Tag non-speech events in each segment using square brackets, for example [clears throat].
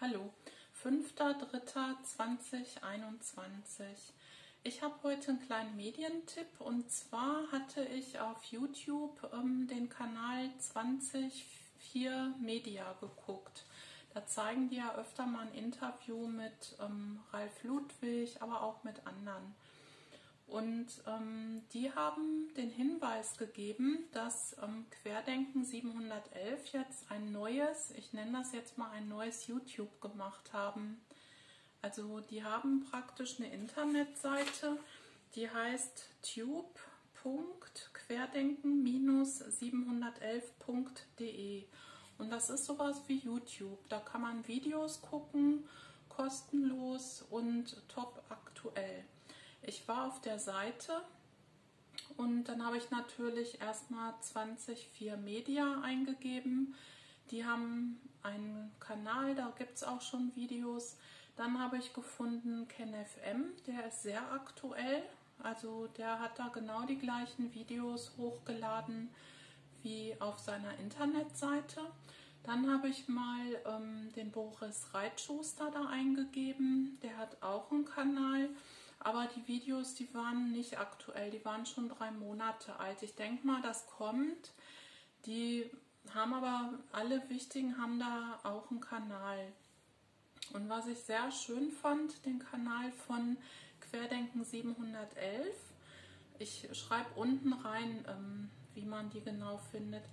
Hallo, 5.3.2021. Ich habe heute einen kleinen Medientipp und zwar hatte ich auf YouTube ähm, den Kanal 204 Media geguckt. Da zeigen die ja öfter mal ein Interview mit ähm, Ralf Ludwig, aber auch mit anderen. Und ähm, die haben den Hinweis gegeben, dass ähm, Querdenken 711 jetzt ein neues, ich nenne das jetzt mal ein neues YouTube gemacht haben. Also die haben praktisch eine Internetseite, die heißt tube.querdenken-711.de und das ist sowas wie YouTube. Da kann man Videos gucken, kostenlos und top aktuell. Ich war auf der Seite und dann habe ich natürlich erstmal 204 Media eingegeben. Die haben einen Kanal, da gibt es auch schon Videos. Dann habe ich gefunden KenFM, der ist sehr aktuell. Also der hat da genau die gleichen Videos hochgeladen wie auf seiner Internetseite. Dann habe ich mal ähm, den Boris Reitschuster da eingegeben. Der hat auch einen Kanal. Aber die Videos, die waren nicht aktuell, die waren schon drei Monate alt. Ich denke mal, das kommt. Die haben aber, alle wichtigen haben da auch einen Kanal. Und was ich sehr schön fand, den Kanal von Querdenken 711. Ich schreibe unten rein, ähm, wie man die genau findet.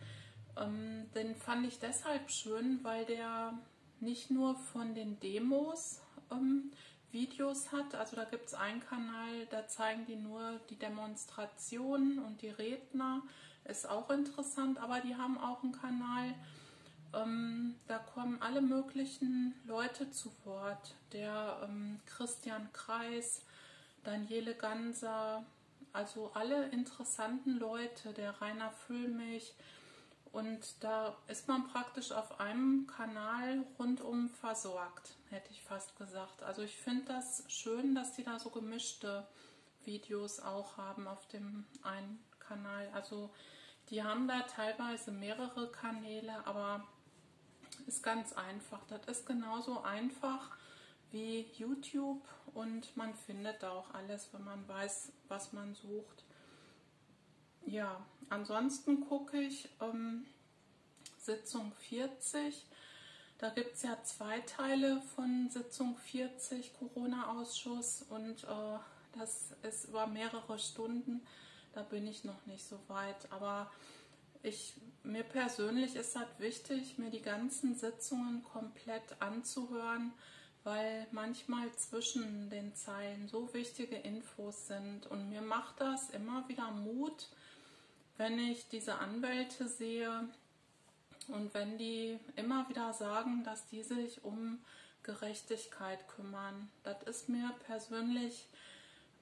Ähm, den fand ich deshalb schön, weil der nicht nur von den Demos ähm, Videos hat. Also da gibt es einen Kanal, da zeigen die nur die Demonstrationen und die Redner. Ist auch interessant, aber die haben auch einen Kanal, ähm, da kommen alle möglichen Leute zu Wort. Der ähm, Christian Kreis, Daniele Ganser, also alle interessanten Leute, der Rainer Füllmich, und da ist man praktisch auf einem Kanal rundum versorgt, hätte ich fast gesagt. Also ich finde das schön, dass die da so gemischte Videos auch haben auf dem einen Kanal. Also die haben da teilweise mehrere Kanäle, aber ist ganz einfach. Das ist genauso einfach wie YouTube und man findet da auch alles, wenn man weiß, was man sucht. Ja, ansonsten gucke ich ähm, Sitzung 40. Da gibt es ja zwei Teile von Sitzung 40 Corona-Ausschuss und äh, das ist über mehrere Stunden. Da bin ich noch nicht so weit. Aber ich, mir persönlich ist halt wichtig, mir die ganzen Sitzungen komplett anzuhören, weil manchmal zwischen den Zeilen so wichtige Infos sind. Und mir macht das immer wieder Mut, wenn ich diese Anwälte sehe und wenn die immer wieder sagen, dass die sich um Gerechtigkeit kümmern. Das ist mir persönlich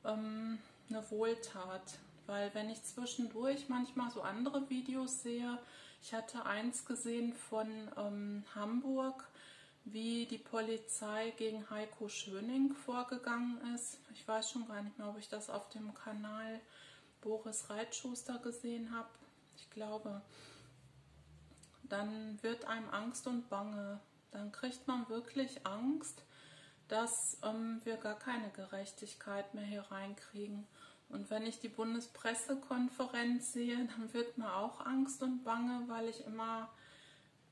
ähm, eine Wohltat, weil wenn ich zwischendurch manchmal so andere Videos sehe, ich hatte eins gesehen von ähm, Hamburg, wie die Polizei gegen Heiko Schöning vorgegangen ist. Ich weiß schon gar nicht mehr, ob ich das auf dem Kanal Boris Reitschuster gesehen habe. Ich glaube, dann wird einem Angst und Bange. Dann kriegt man wirklich Angst, dass ähm, wir gar keine Gerechtigkeit mehr hier reinkriegen. Und wenn ich die Bundespressekonferenz sehe, [laughs] dann wird mir auch Angst und Bange, weil ich immer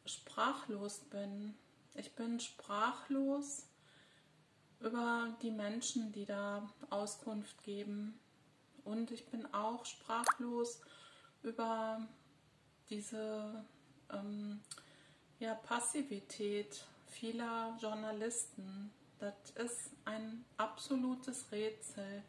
sprachlos bin. Ich bin sprachlos über die Menschen, die da Auskunft geben. Und ich bin auch sprachlos über diese ähm, ja, Passivität vieler Journalisten. Das ist ein absolutes Rätsel.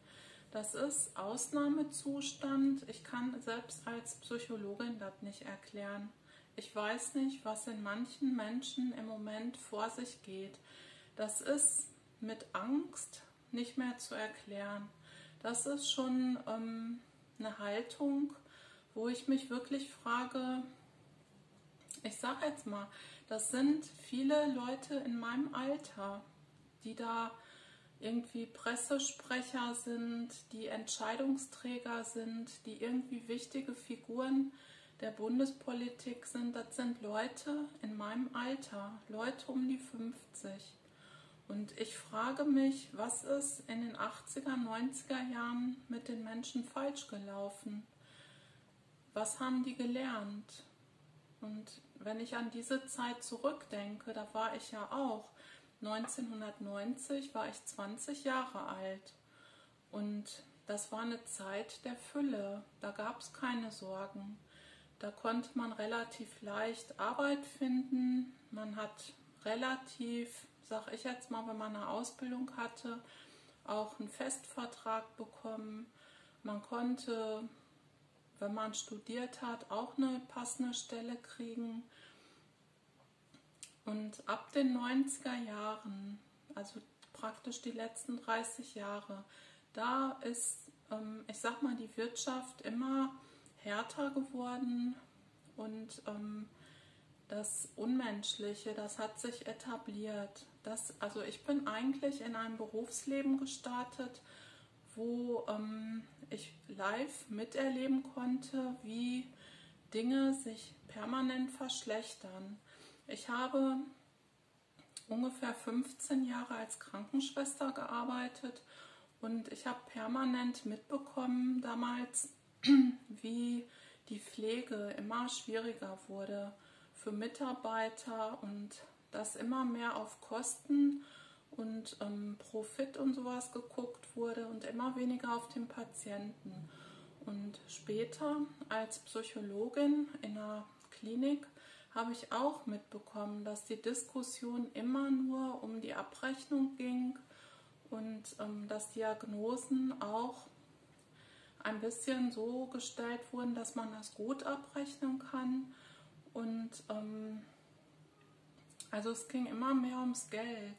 Das ist Ausnahmezustand. Ich kann selbst als Psychologin das nicht erklären. Ich weiß nicht, was in manchen Menschen im Moment vor sich geht. Das ist mit Angst nicht mehr zu erklären. Das ist schon ähm, eine Haltung, wo ich mich wirklich frage, ich sage jetzt mal, das sind viele Leute in meinem Alter, die da irgendwie Pressesprecher sind, die Entscheidungsträger sind, die irgendwie wichtige Figuren der Bundespolitik sind, das sind Leute in meinem Alter, Leute um die 50. Und ich frage mich, was ist in den 80er, 90er Jahren mit den Menschen falsch gelaufen? Was haben die gelernt? Und wenn ich an diese Zeit zurückdenke, da war ich ja auch 1990 war ich 20 Jahre alt und das war eine Zeit der Fülle. Da gab es keine Sorgen. Da konnte man relativ leicht Arbeit finden. Man hat relativ, sag ich jetzt mal, wenn man eine Ausbildung hatte, auch einen Festvertrag bekommen. Man konnte, wenn man studiert hat, auch eine passende Stelle kriegen. Und ab den 90er Jahren, also praktisch die letzten 30 Jahre, da ist, ähm, ich sag mal, die Wirtschaft immer härter geworden und ähm, das Unmenschliche, das hat sich etabliert. Das, also ich bin eigentlich in einem Berufsleben gestartet, wo ähm, ich live miterleben konnte, wie Dinge sich permanent verschlechtern. Ich habe ungefähr 15 Jahre als Krankenschwester gearbeitet und ich habe permanent mitbekommen damals, [clears throat] wie die Pflege immer schwieriger wurde für Mitarbeiter und dass immer mehr auf Kosten und ähm, Profit und sowas geguckt wurde und immer weniger auf den Patienten. Und später als Psychologin in einer Klinik habe ich auch mitbekommen, dass die Diskussion immer nur um die Abrechnung ging und ähm, dass Diagnosen auch ein bisschen so gestellt wurden, dass man das gut abrechnen kann. Und ähm, also es ging immer mehr ums Geld.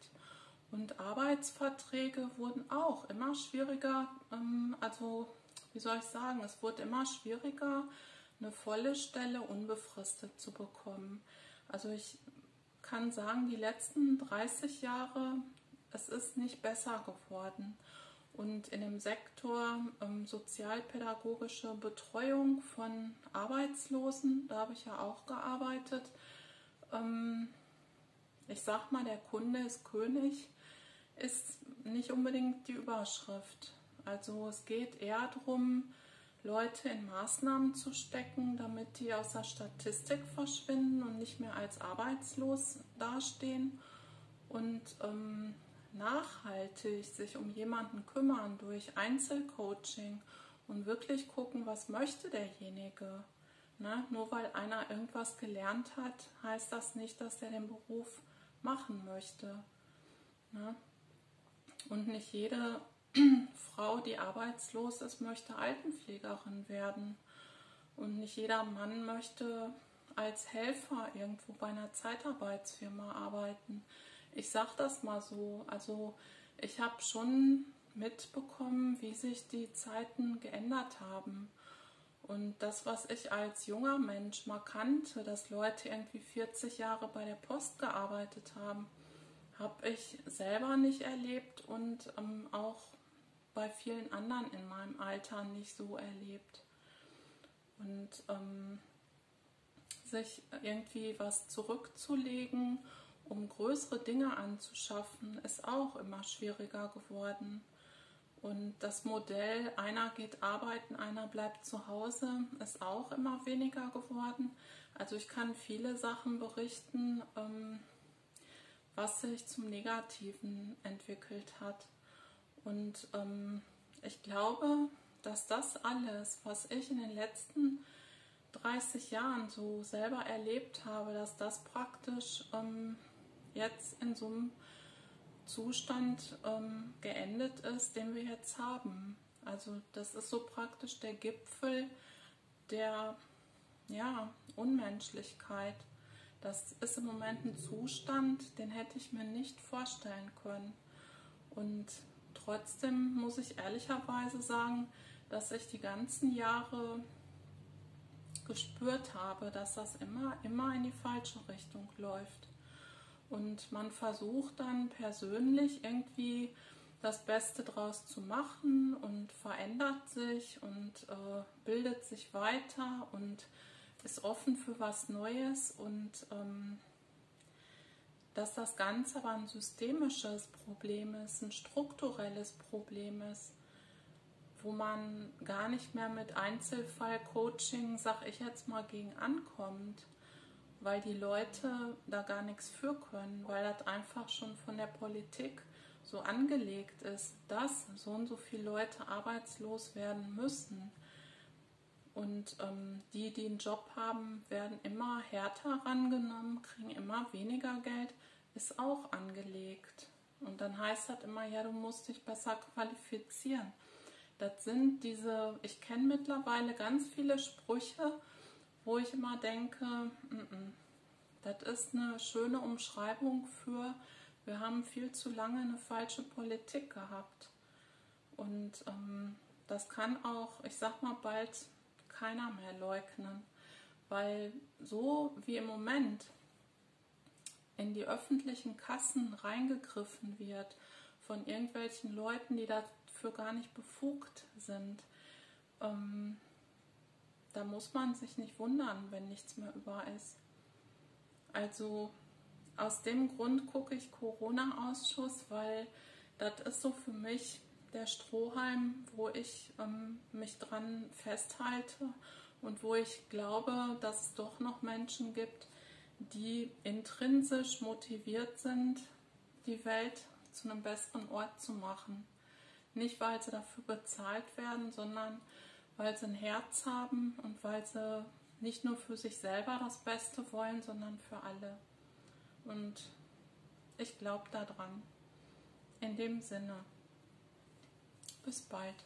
Und Arbeitsverträge wurden auch immer schwieriger. Ähm, also wie soll ich sagen, es wurde immer schwieriger, eine volle Stelle unbefristet zu bekommen. Also ich kann sagen, die letzten 30 Jahre, es ist nicht besser geworden. Und in dem Sektor ähm, sozialpädagogische Betreuung von Arbeitslosen, da habe ich ja auch gearbeitet. Ähm, ich sag mal, der Kunde ist König, ist nicht unbedingt die Überschrift. Also es geht eher darum, Leute in Maßnahmen zu stecken, damit die aus der Statistik verschwinden und nicht mehr als arbeitslos dastehen und ähm, nachhaltig sich um jemanden kümmern durch Einzelcoaching und wirklich gucken, was möchte derjenige. Ne? Nur weil einer irgendwas gelernt hat, heißt das nicht, dass er den Beruf machen möchte. Ne? Und nicht jede [clears throat] Frau, die arbeitslos ist, möchte Altenpflegerin werden. Und nicht jeder Mann möchte als Helfer irgendwo bei einer Zeitarbeitsfirma arbeiten. Ich sage das mal so. Also ich habe schon mitbekommen, wie sich die Zeiten geändert haben. Und das, was ich als junger Mensch mal kannte, dass Leute irgendwie 40 Jahre bei der Post gearbeitet haben, habe ich selber nicht erlebt und ähm, auch bei vielen anderen in meinem Alter nicht so erlebt. Und ähm, sich irgendwie was zurückzulegen, um größere Dinge anzuschaffen, ist auch immer schwieriger geworden. Und das Modell, einer geht arbeiten, einer bleibt zu Hause, ist auch immer weniger geworden. Also ich kann viele Sachen berichten, ähm, was sich zum Negativen entwickelt hat. Und ähm, ich glaube, dass das alles, was ich in den letzten 30 Jahren so selber erlebt habe, dass das praktisch ähm, jetzt in so einem Zustand ähm, geendet ist, den wir jetzt haben. Also das ist so praktisch der Gipfel der ja, Unmenschlichkeit. Das ist im Moment ein Zustand, den hätte ich mir nicht vorstellen können. Und Trotzdem muss ich ehrlicherweise sagen, dass ich die ganzen Jahre gespürt habe, dass das immer, immer in die falsche Richtung läuft. Und man versucht dann persönlich irgendwie das Beste draus zu machen und verändert sich und äh, bildet sich weiter und ist offen für was Neues und ähm, dass das Ganze aber ein systemisches Problem ist, ein strukturelles Problem ist, wo man gar nicht mehr mit Einzelfallcoaching, sag ich jetzt mal, gegen ankommt, weil die Leute da gar nichts für können, weil das einfach schon von der Politik so angelegt ist, dass so und so viele Leute arbeitslos werden müssen. Und ähm, die, die einen Job haben, werden immer härter rangenommen, kriegen immer weniger Geld, ist auch angelegt. Und dann heißt das immer, ja, du musst dich besser qualifizieren. Das sind diese, ich kenne mittlerweile ganz viele Sprüche, wo ich immer denke, das ist eine schöne Umschreibung für, wir haben viel zu lange eine falsche Politik gehabt. Und ähm, das kann auch, ich sag mal, bald keiner mehr leugnen. Weil so wie im Moment in die öffentlichen Kassen reingegriffen wird von irgendwelchen Leuten, die dafür gar nicht befugt sind, ähm, muss man sich nicht wundern, wenn nichts mehr über ist. Also aus dem Grund gucke ich Corona-Ausschuss, weil das ist so für mich der Strohhalm, wo ich ähm, mich dran festhalte und wo ich glaube, dass es doch noch Menschen gibt, die intrinsisch motiviert sind, die Welt zu einem besseren Ort zu machen. Nicht, weil sie dafür bezahlt werden, sondern weil sie ein Herz haben und weil sie nicht nur für sich selber das Beste wollen, sondern für alle. Und ich glaube daran. In dem Sinne. Bis bald.